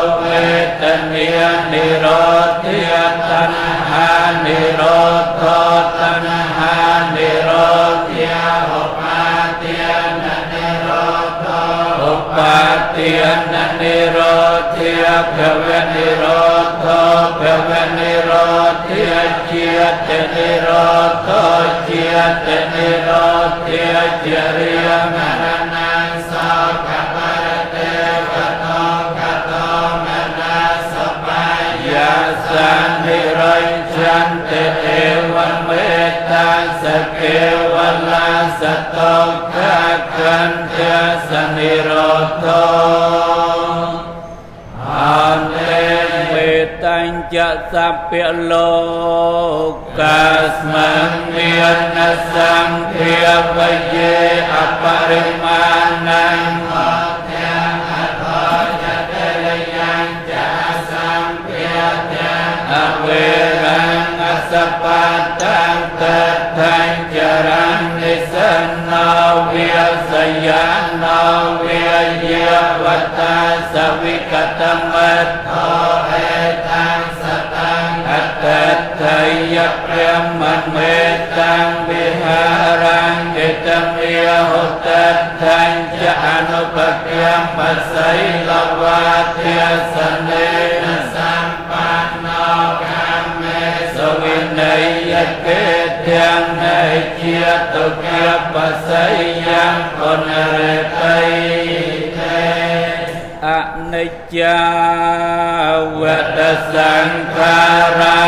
ជាតិនិ สัพเพโลกัสมังมิอันสังเทวเยอปริมานังสัพพะตังตถังจรังนิสันนาวิสยานาวิยวัตตาสวิกตมัตถา កម្មបសៃលវាធាសនេនសម្បណ្ណោកម្មេសវិន័យកិទាំងនៃជាទុក្ខបស័យយ៉ាងគុណរតីទេអនិច្ចាវតសង្ខារា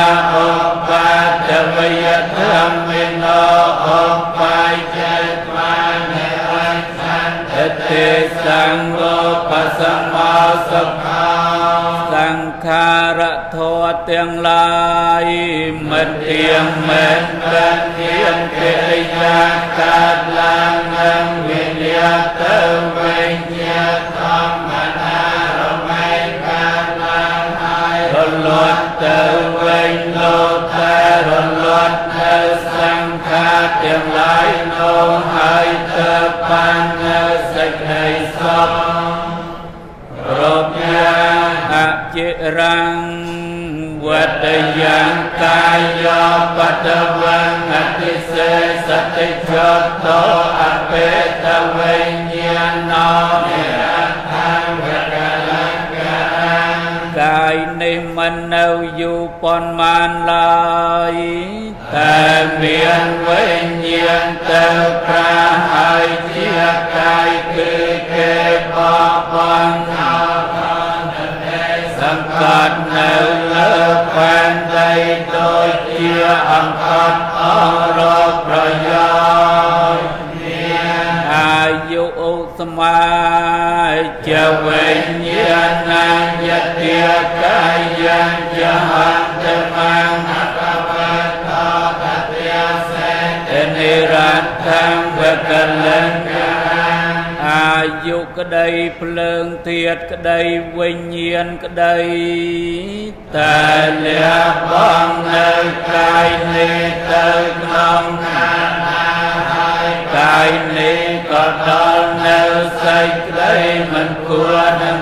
ឧបតវយធម្មិណោឧ បសមោសុខោខារធរទាំងឡាយមិនទៀងមិនបានទៀងកិរិយាកាត់ឡើងនឹងវិញ្ញាទៅវិញជាធ យ៉ាងកាយបតវងអតិសេសតិចតោអបេតវិញ្ញាណោនិរថាវកលង្កាកាយនេះមិននៅយូរប៉ុន្មានឡើយតែមានវិញ្ញាណទៅប្រាហើយ ក្តីភ្លើងធាតក្តីវិញ្ញាណក្តីតែលះបង់នៅកាយនេះទៅក្នុងខាងណាហើយកាយនេះក៏ដល់នៅសេចក្តីមិនគួរនឹង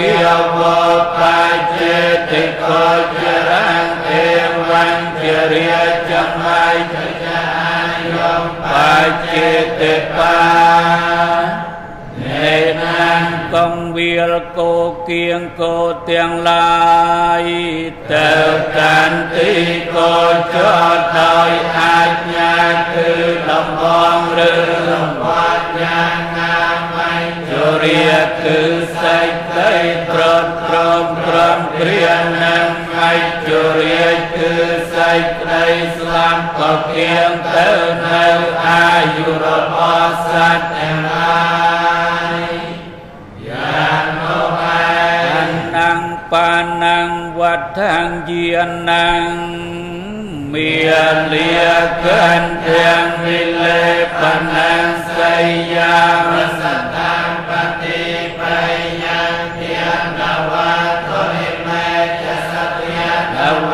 kia vô pa chê tịch cô chê răng tê văn chê ria châm hai chê chê ai yom pa chê tịch pa nê công viên cô kiêng cô tiếng lai tự can tí cô cho tôi hát nhà tư lòng bóng rư lòng bóng nhà nam anh cho ria cứ xa រៀងទៅនៅអាយុរបស់សត្វទាំងឡាយយ៉ាងនោះឯងនាងបានាងវត្ថាងយានាងមានលាកិនទាំងវិលេបនាងសយយាមសត្វ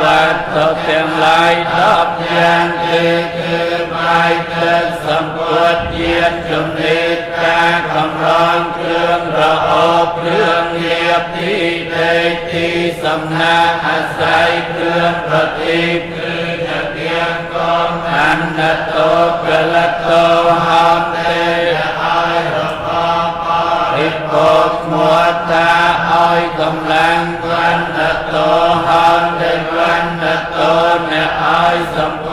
វត្តទាំងឡាយដប់ ទាំងទេគឺបាយទឹកសម្ពុទ្ធជាតិជំនិតការកំរងគ្រឿងរអប់គ្រឿងលៀបទីដេកទីសំណាក់អាស័យគ្រឿងប្រទីបគឺជាទៀងកំអន្តតោផលិតតោហំទេហើយរបស់បរិបោធមតាឲ្យកម្លាំងវណ្ណតោហំទេវណ្ណតោអ្នកឲ្យសម្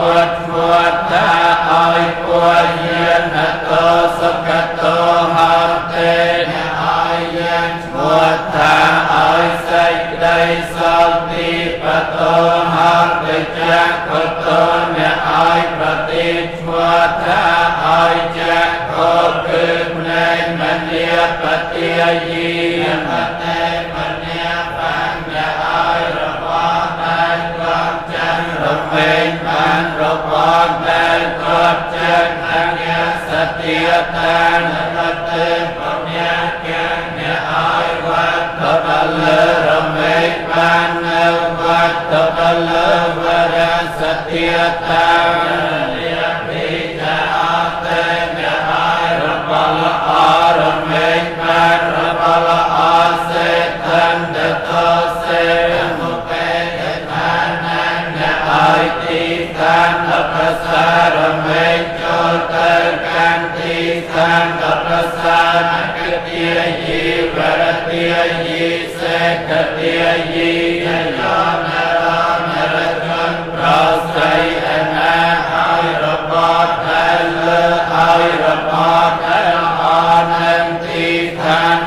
that.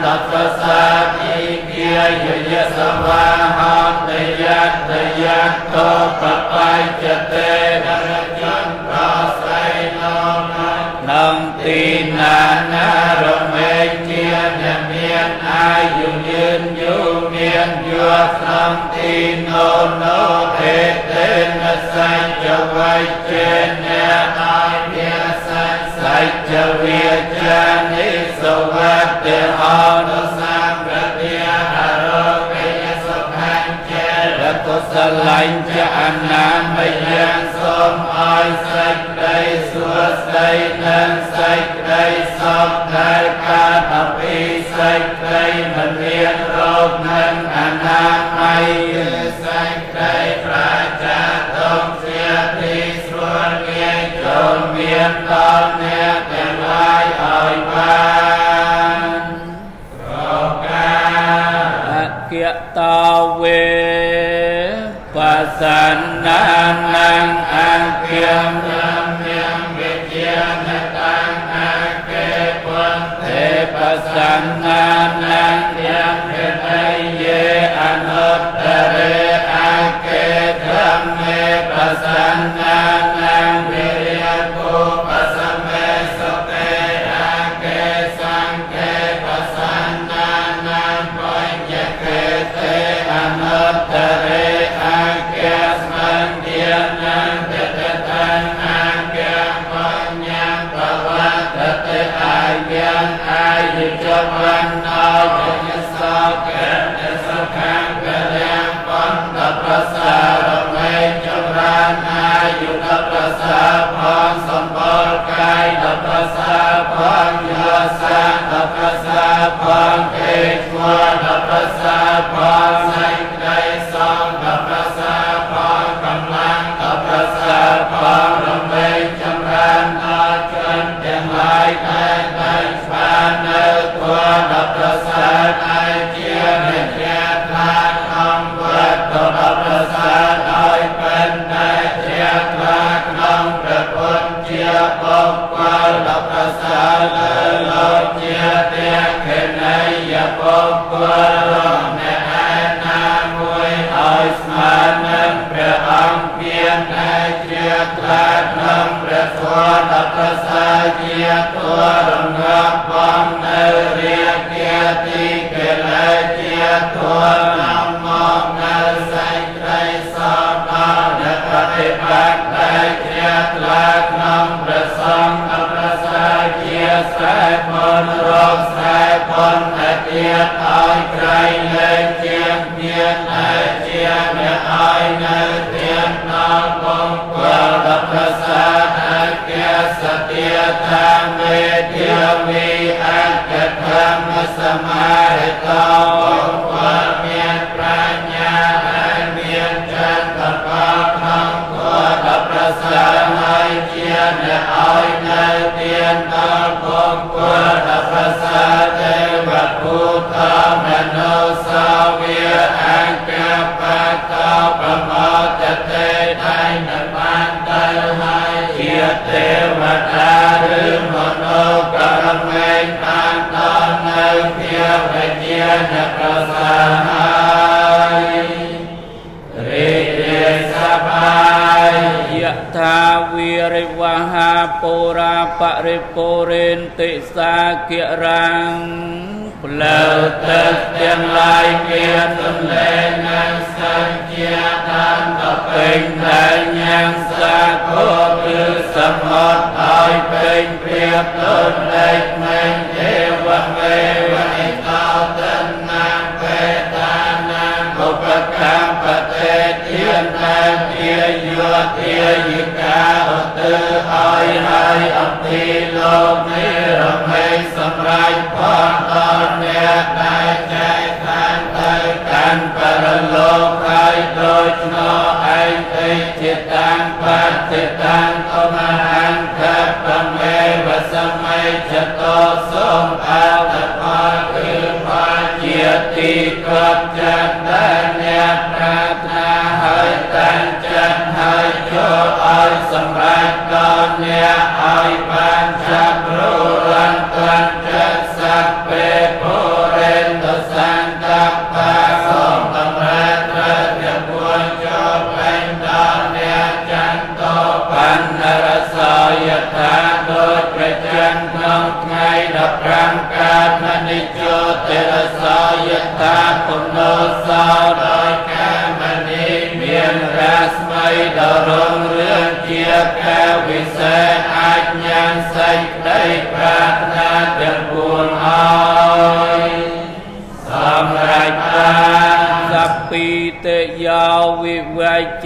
តតសាតិគាយយសវាហតយតយតតបបាយចតេរ លัญចអនាម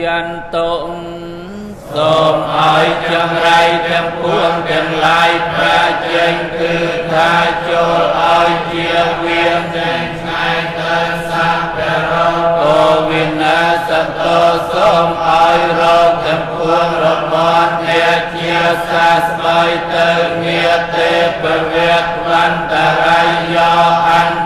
ចន្ទងសូមឲ្យចង្រៃទាំងពួងទាំងឡាយប្រាចេញគឺថាចូលឲ្យជាវៀងទាំងថ្ងៃទៅសាប្ររោគវិណាសន្តោសូមឲ្យរោគទាំងពួងរបស់អ្នកជាសាស្បៃទៅងារទេពវេតវន្តរាយយោអន្ត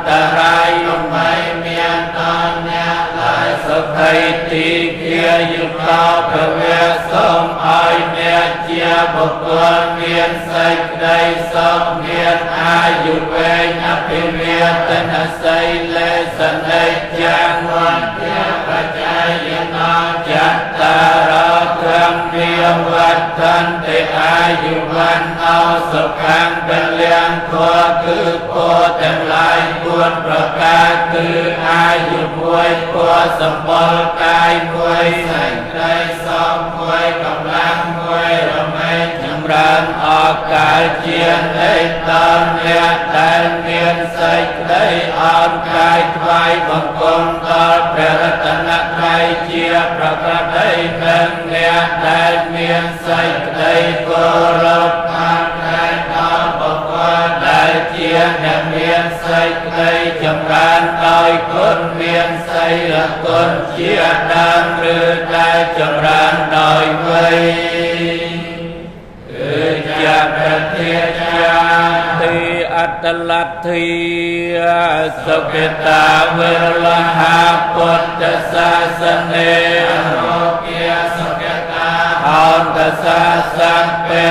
សុខមានអាយុវែងអភិមាទិនសីលេសនេជាមន្តៈបច្ចយនចតរធម្មាវត្តន្តិអាយុវាន់អោសុខំពលៀងធัวគឺពោទាំងឡាយពួនប្រការគឺអាយុមួយពោសម្បល់កាយមួយសេចក្តីសោមមួយកម្លាំង កាន់អកាសជាលេខដល់អ្នកដែលមានសេចក្តីអរកាយថ្វាយបង្គំដល់ព្រះរតនត្រ័យជាប្រកដីនឹងអ្នកដែលមានសេចក្តីគោរពតាមតែដល់បុគ្គលដែលជាអ្នកមានសេចក្តីចម្រើនដោយគុណមានសីលគុណជាដើមឬដែលចម្រើនដោយវ័យ តលទ្ធិសុគតាវិរលហាពុទ្ធសាសនេអរោគាស អន្តសាសត្វពេ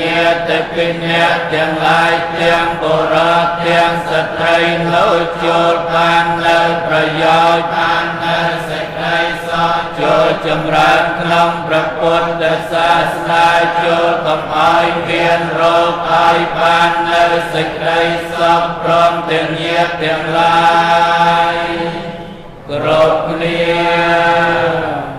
ញាតិពិញ្ញាទាំងឡាយទាំងបុរសទាំងស្ត្រីនៅចូលបាននៅប្រយោជន៍បាននៅសេចក្តីសុខចូលចម្រើនក្នុងព្រះពុទ្ធសាសនាចូលកុំឲ្យមានរោគឲ្យបាននៅសេចក្តីសុខព្រមទាំងញាតិទាំងឡាយគ្រប់គ្នា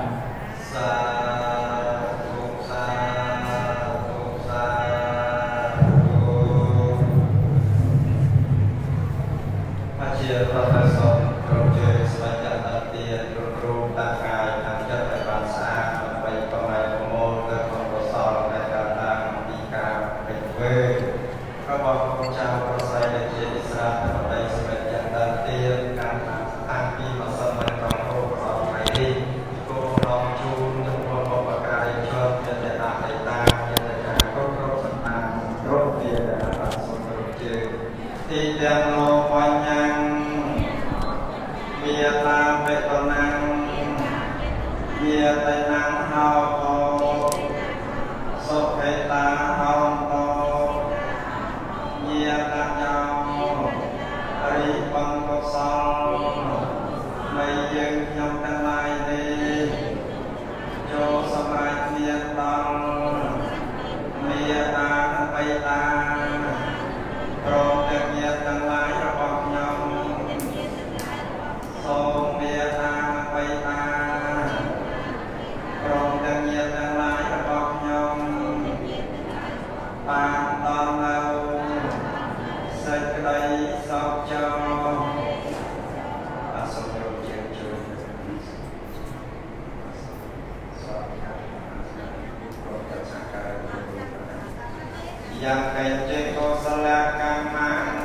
la cam mang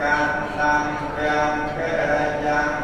cam tam cam kê